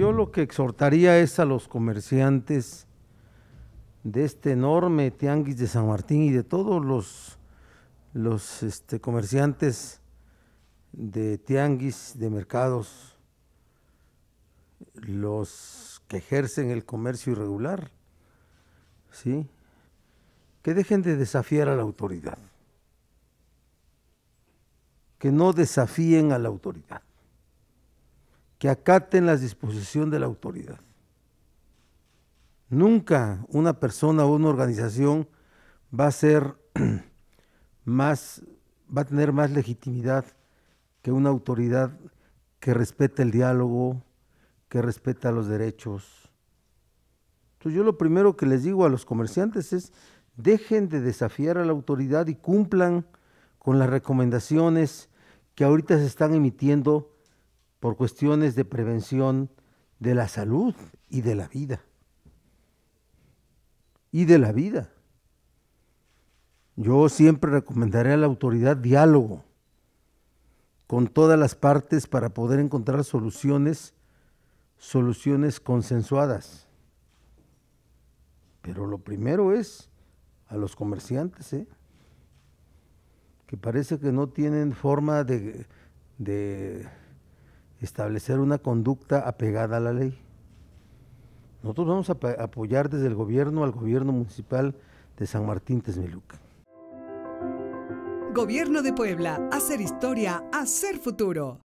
yo lo que exhortaría es a los comerciantes de este enorme tianguis de San Martín y de todos los, los este, comerciantes de tianguis, de mercados, los que ejercen el comercio irregular, ¿sí? que dejen de desafiar a la autoridad, que no desafíen a la autoridad, que acaten las disposiciones de la autoridad. Nunca una persona o una organización va a ser más, va a tener más legitimidad que una autoridad que respeta el diálogo, que respeta los derechos. Entonces yo lo primero que les digo a los comerciantes es dejen de desafiar a la autoridad y cumplan con las recomendaciones que ahorita se están emitiendo por cuestiones de prevención de la salud y de la vida. Y de la vida. Yo siempre recomendaré a la autoridad diálogo con todas las partes para poder encontrar soluciones, soluciones consensuadas. Pero lo primero es a los comerciantes, ¿eh? que parece que no tienen forma de, de establecer una conducta apegada a la ley. Nosotros vamos a apoyar desde el gobierno al gobierno municipal de San Martín Tesmeluca. Gobierno de Puebla, hacer historia, hacer futuro.